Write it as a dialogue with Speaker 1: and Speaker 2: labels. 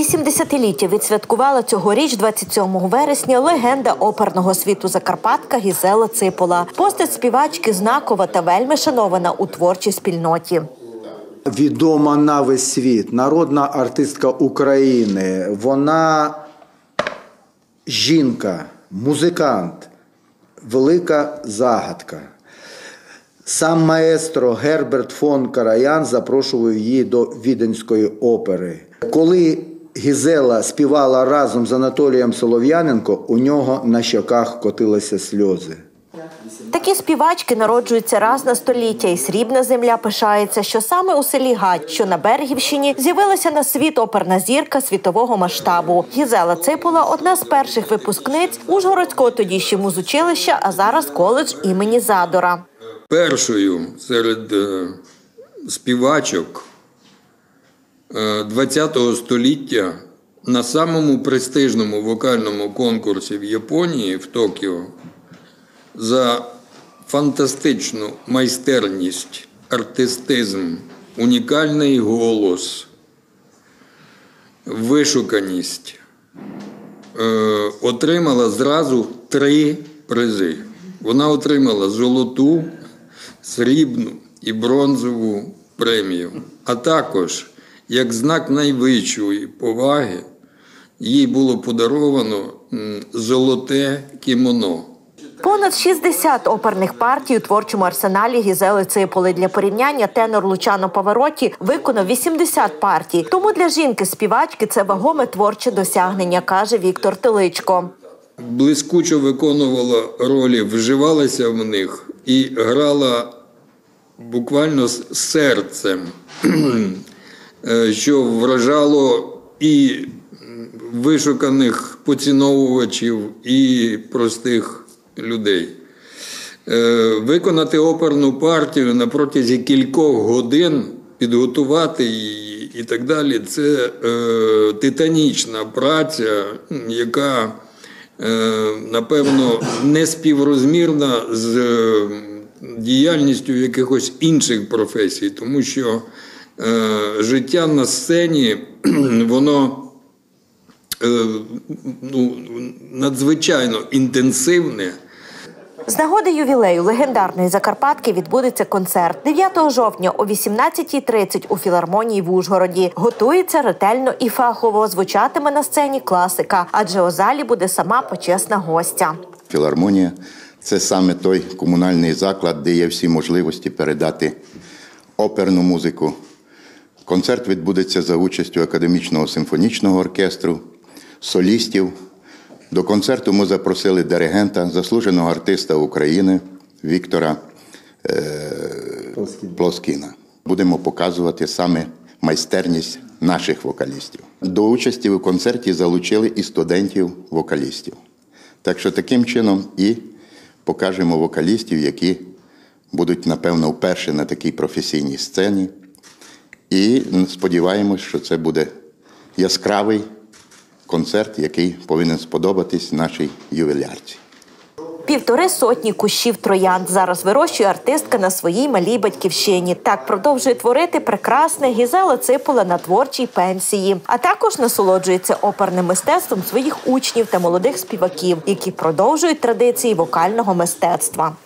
Speaker 1: 80-ліття відсвяткувала цьогоріч, 27 вересня, легенда оперного світу Закарпатка Гізела Ципола. Постать співачки знакова та вельми шанована у творчій спільноті.
Speaker 2: відома на весь світ, народна артистка України. Вона жінка, музикант, велика загадка. Сам маестро Герберт фон Караян запрошував її до Віденської опери. Коли Гізела співала разом з Анатолієм Солов'яненко, у нього на щоках котилися сльози.
Speaker 1: Такі співачки народжуються раз на століття, і срібна земля пишається, що саме у селі Гать, що на Берегівщині, з'явилася на світ оперна зірка світового масштабу. Гізела Ципула одна з перших випускниць Ужгородського тоді ще музучилища, а зараз коледж імені Задора.
Speaker 3: першою серед е, співачок ХХ століття на самому престижному вокальному конкурсі в Японії в Токіо за фантастичну майстерність, артистизм, унікальний голос, вишуканість е, отримала зразу три призи. Вона отримала золоту, срібну і бронзову премію. А також, як знак найвищої поваги, їй було подаровано золоте кімоно.
Speaker 1: Понад 60 оперних партій у творчому арсеналі Гізели Ципули. Для порівняння тенор Лучано Павароті виконав 80 партій. Тому для жінки-співачки це вагоме творче досягнення, каже Віктор Теличко.
Speaker 3: блискучо виконувала ролі, вживалася в них і грала буквально з серцем, що вражало і вишуканих поціновувачів, і простих людей. Е, Виконати оперну партію на протязі кількох годин, підготувати її і так далі це е, титанічна праця, яка е, напевно не співрозмірна з е, діяльністю якихось інших професій, тому що е, життя на сцені воно е, ну, надзвичайно інтенсивне.
Speaker 1: З нагоди ювілею легендарної Закарпатки відбудеться концерт 9 жовтня о 18.30 у філармонії в Ужгороді. Готується ретельно і фахово. Звучатиме на сцені класика, адже у залі буде сама почесна гостя.
Speaker 4: Філармонія це саме той комунальний заклад, де є всі можливості передати оперну музику. Концерт відбудеться за участю академічного симфонічного оркестру, солістів. До концерту ми запросили диригента, заслуженого артиста України Віктора Плоскіна. Будемо показувати саме майстерність наших вокалістів. До участі у концерті залучили і студентів-вокалістів. Так що таким чином і покажемо вокалістів, які будуть, напевно, вперше на такій професійній сцені. І сподіваємось, що це буде яскравий концерт, який повинен сподобатись нашій ювілярці.
Speaker 1: Півтори сотні кущів троянд зараз вирощує артистка на своїй малій батьківщині. Так продовжує творити прекрасне Гізела Ципула на творчій пенсії, а також насолоджується оперним мистецтвом своїх учнів та молодих співаків, які продовжують традиції вокального мистецтва.